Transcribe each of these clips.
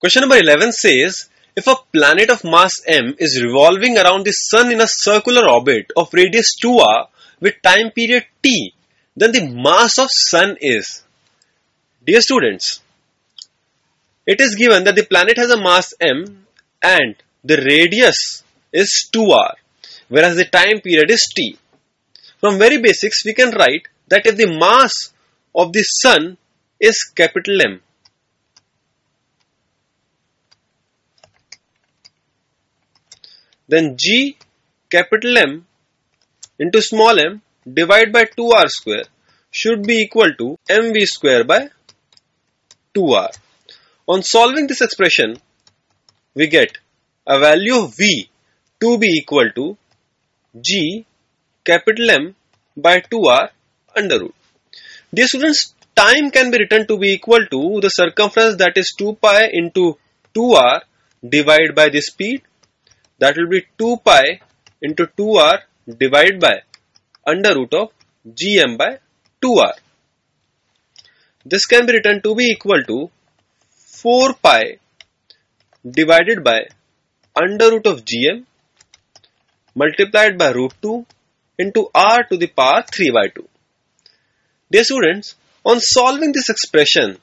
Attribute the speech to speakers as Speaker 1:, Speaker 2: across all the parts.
Speaker 1: Question number 11 says, if a planet of mass m is revolving around the sun in a circular orbit of radius 2r with time period t, then the mass of sun is. Dear students, it is given that the planet has a mass m and the radius is 2r whereas the time period is t. From very basics we can write that if the mass of the sun is capital M then G capital M into small m divided by 2r square should be equal to mv square by 2r. On solving this expression, we get a value of v to be equal to g capital M by 2r under root. Dear students, time can be written to be equal to the circumference that is 2 pi into 2r divided by the speed that will be 2 pi into 2r divided by under root of gm by 2r. This can be written to be equal to 4 pi divided by under root of gm multiplied by root 2 into r to the power 3 by 2. Dear students, on solving this expression,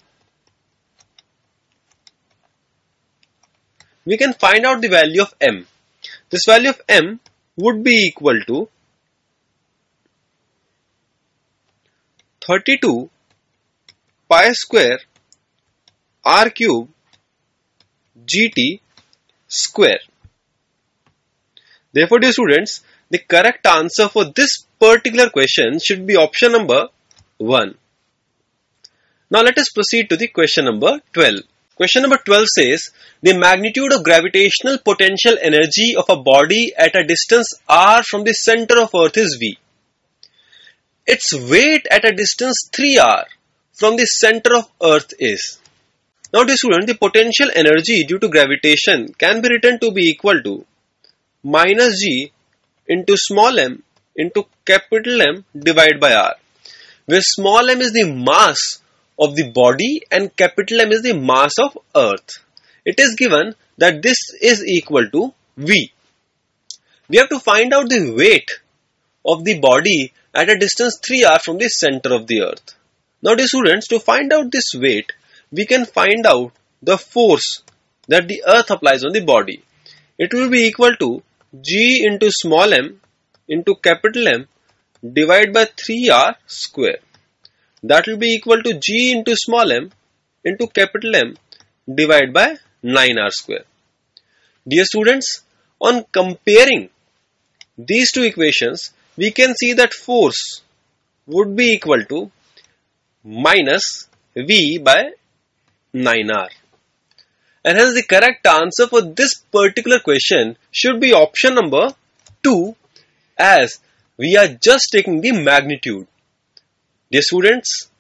Speaker 1: we can find out the value of m. This value of m would be equal to 32 pi square r cube gt square. Therefore, dear students, the correct answer for this particular question should be option number 1. Now let us proceed to the question number 12. Question number 12 says, the magnitude of gravitational potential energy of a body at a distance r from the center of earth is v. Its weight at a distance 3r from the center of earth is. Now dear student, the potential energy due to gravitation can be written to be equal to minus g into small m into capital M divided by r, where small m is the mass of the body and capital M is the mass of earth. It is given that this is equal to V. We have to find out the weight of the body at a distance 3r from the center of the earth. Now dear students, to find out this weight, we can find out the force that the earth applies on the body. It will be equal to g into small m into capital M divided by 3r square that will be equal to g into small m into capital M divided by 9r square. Dear students, on comparing these two equations, we can see that force would be equal to minus V by 9R. And hence the correct answer for this particular question should be option number 2 as we are just taking the magnitude. Dear students,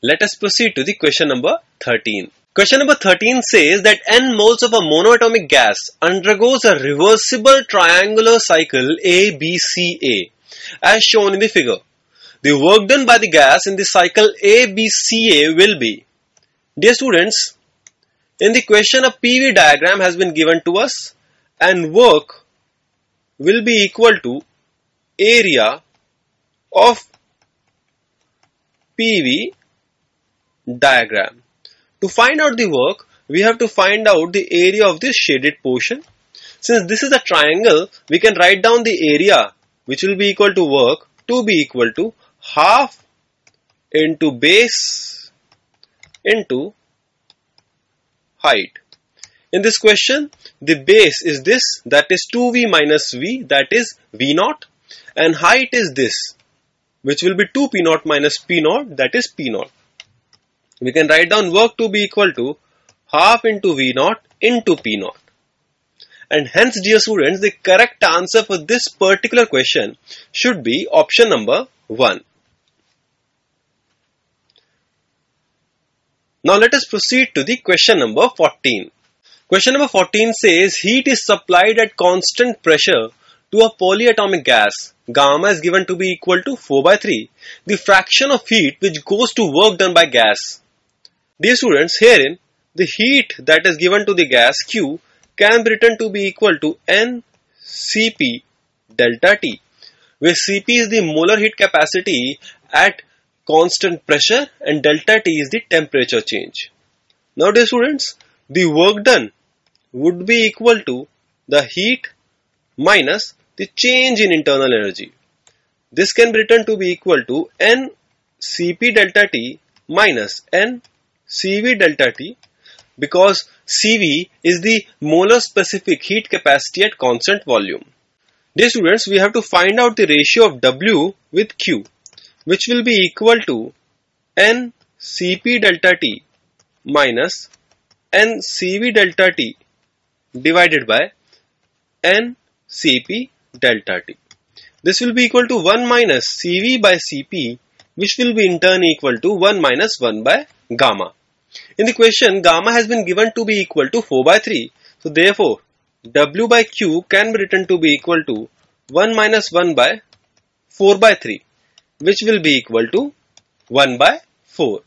Speaker 1: let us proceed to the question number 13. Question number 13 says that n moles of a monoatomic gas undergoes a reversible triangular cycle ABCA as shown in the figure. The work done by the gas in the cycle ABCA will be. Dear students, in the question a PV diagram has been given to us and work will be equal to area of PV diagram. To find out the work, we have to find out the area of this shaded portion. Since this is a triangle, we can write down the area which will be equal to work to be equal to half into base into height. In this question, the base is this that is 2v minus v that is v naught and height is this which will be 2 p naught minus p naught that is p naught. We can write down work to be equal to half into v naught into p naught. And hence dear students the correct answer for this particular question should be option number 1. Now let us proceed to the question number 14. Question number 14 says heat is supplied at constant pressure to a polyatomic gas gamma is given to be equal to 4 by 3, the fraction of heat which goes to work done by gas. Dear students, herein the heat that is given to the gas Q can be written to be equal to N Cp delta T, where Cp is the molar heat capacity at constant pressure and delta T is the temperature change. Now dear students, the work done would be equal to the heat minus the change in internal energy. This can be written to be equal to N Cp delta T minus N Cv delta T because Cv is the molar specific heat capacity at constant volume. Dear students, we have to find out the ratio of W with Q which will be equal to N Cp delta T minus N Cv delta T divided by N Cp delta T. This will be equal to 1 minus Cv by Cp which will be in turn equal to 1 minus 1 by gamma. In the question, gamma has been given to be equal to 4 by 3. So therefore, W by Q can be written to be equal to 1 minus 1 by 4 by 3 which will be equal to 1 by 4.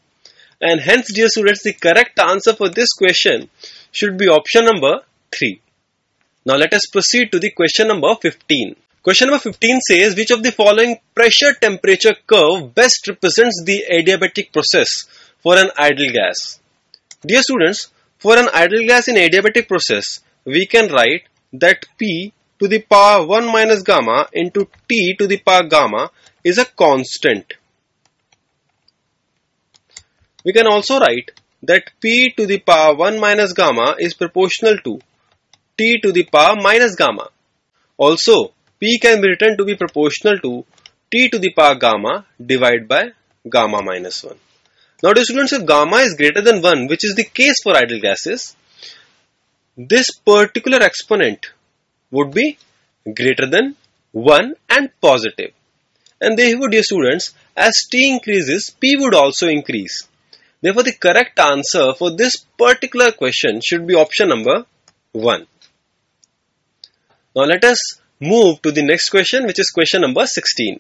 Speaker 1: And hence dear students, the correct answer for this question should be option number 3. Now let us proceed to the question number 15. Question number 15 says which of the following pressure temperature curve best represents the adiabatic process for an ideal gas. Dear students, for an ideal gas in adiabatic process, we can write that P to the power 1 minus gamma into T to the power gamma is a constant. We can also write that P to the power 1 minus gamma is proportional to T to the power minus gamma. Also, P can be written to be proportional to T to the power gamma divided by gamma minus 1. Now dear students, if gamma is greater than 1, which is the case for ideal gases, this particular exponent would be greater than 1 and positive. And therefore, dear students, as T increases, P would also increase. Therefore, the correct answer for this particular question should be option number 1. Now let us move to the next question which is question number 16.